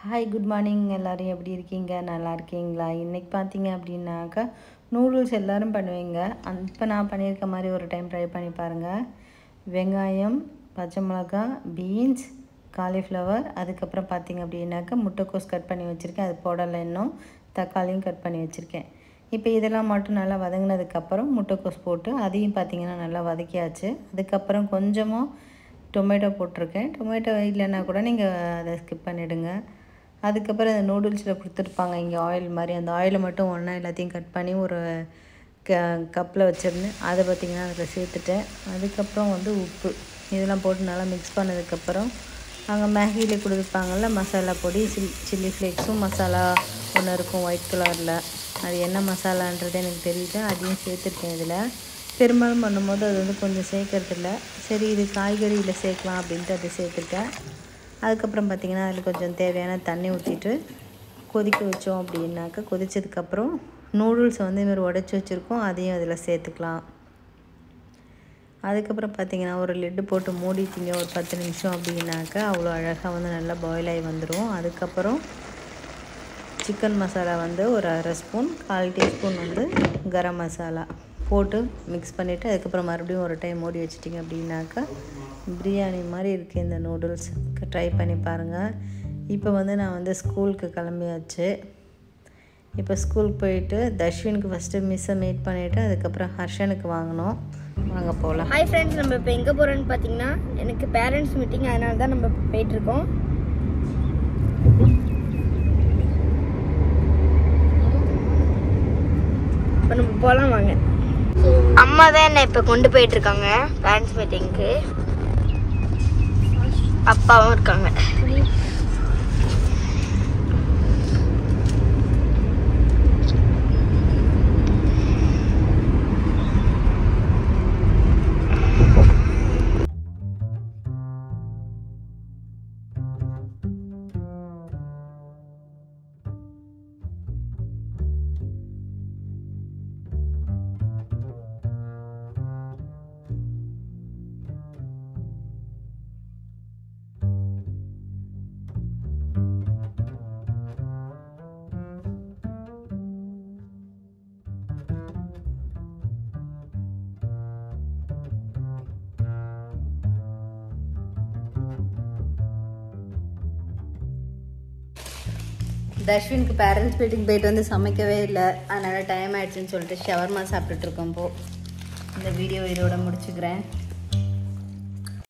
Hi good morning எல்லோரும் எப்படி இருக்கீங்க? நல்லா இருக்கீங்களா? இன்றைக்கி பார்த்தீங்க அப்படின்னாக்கா நூடுல்ஸ் எல்லோரும் பண்ணுவீங்க. அந் இப்போ நான் பண்ணியிருக்க மாதிரி ஒரு டைம் ட்ரை பண்ணி பாருங்கள் வெங்காயம் பச்சை மிளகா பீன்ஸ் காலிஃப்ளவர் அதுக்கப்புறம் பார்த்தீங்க அப்படின்னாக்கா முட்டைக்கோஸ் கட் பண்ணி வச்சுருக்கேன். அது போடலை இன்னும் தக்காளியும் கட் பண்ணி வச்சுருக்கேன். இப்போ இதெல்லாம் மட்டும் நல்லா வதங்கினதுக்கப்புறம் முட்டைக்கோஸ் போட்டு அதையும் பார்த்திங்கன்னா நல்லா வதக்கியாச்சு. அதுக்கப்புறம் கொஞ்சமாக டொமேட்டோ போட்டிருக்கேன். டொமேட்டோ இல்லைன்னா கூட நீங்கள் அதை ஸ்கிப் பண்ணிவிடுங்க அதுக்கப்புறம் அந்த நூடுல்ஸில் கொடுத்துருப்பாங்க. இங்கே ஆயில் மாதிரி. அந்த ஆயிலை மட்டும் ஒன்றா எல்லாத்தையும் கட் பண்ணி ஒரு க கப்பில் வச்சுருந்தேன் அதை பார்த்திங்கன்னா அதில் சேர்த்துட்டேன். அதுக்கப்புறம் வந்து உப்பு. இதெல்லாம் போட்டு நல்லா மிக்ஸ் பண்ணதுக்கப்புறம் அங்கே மேகியில் கொடுத்துருப்பாங்கள்ல மசாலா பொடி சில் சில்லி ஃப்ளேக்ஸும் மசாலா ஒன்று இருக்கும் ஒயிட் கலரில் அது என்ன மசாலான்றது எனக்கு தெரியல. அதையும் சேர்த்துருக்கேன் இதில். பெரும்பாலும் பண்ணும்போது அது வந்து கொஞ்சம் சேர்க்கறதில்ல. சரி இது காய்கறியில் சேர்க்கலாம் அப்படின்ட்டு அதை சேர்த்துருக்கேன். அதுக்கப்புறம் பார்த்திங்கன்னா அதில் கொஞ்சம் தேவையான தண்ணி ஊற்றிட்டு கொதிக்க வச்சோம் அப்படின்னாக்கா கொதித்ததுக்கப்புறம் நூடுல்ஸ் வந்து இதுமாரி உடச்சி வச்சுருக்கோம். அதையும் அதில் சேர்த்துக்கலாம். அதுக்கப்புறம் பார்த்திங்கன்னா ஒரு லெட்டு போட்டு மூடிட்டிங்க ஒரு பத்து நிமிஷம் அப்படின்னாக்கா அவ்வளோ அழகாக வந்து நல்லா பாயில் ஆகி வந்துடும் அதுக்கப்புறம் சிக்கன் மசாலா வந்து ஒரு அரை ஸ்பூன் கால் டீஸ்பூன் வந்து கரம் மசாலா போட்டு மிக்ஸ் பண்ணிவிட்டு அதுக்கப்புறம் மறுபடியும் ஒரு டைம் மூடி வச்சிட்டிங்க அப்படின்னாக்கா பிரியாணி மாதிரி இருக்குது இந்த நூடுல்ஸ். ட்ரை பண்ணி பாருங்கள் இப்போ வந்து நான் வந்து ஸ்கூலுக்கு கிளம்பியாச்சு. இப்போ ஸ்கூலுக்கு போயிட்டு தஷ்வினுக்கு ஃபஸ்ட்டு மிஸ்ஸை மீட் பண்ணிவிட்டு அதுக்கப்புறம் ஹர்ஷனுக்கு வாங்கினோம் வாங்க போகலாம் ஹாய் ஃப்ரெண்ட்ஸ் நம்ம இப்போ எங்கே போகிறோன்னு பார்த்தீங்கன்னா எனக்கு பேரண்ட்ஸ் மீட்டிங் அதனால தான் நம்ம போயிட்டுருக்கோம். இப்போ நம்ம போகலாம் வாங்க. அம்மா தான் என்னை இப்போ கொண்டு போயிட்டுருக்காங்க பேரண்ட்ஸ் மீட்டிங்க்கு அப்பாவும் இருக்காங்க. தர்ஷினுக்கு பேரண்ட்ஸ் மீட்டிங் போயிட்டு வந்து சமைக்கவே இல்லை. அதனால் டைம் ஆயிடுச்சுன்னு சொல்லிட்டு ஷவர்மா சாப்பிட்டுட்டு இருக்கோம் போ. இந்த வீடியோ இதோட முடிச்சுக்கிறேன்.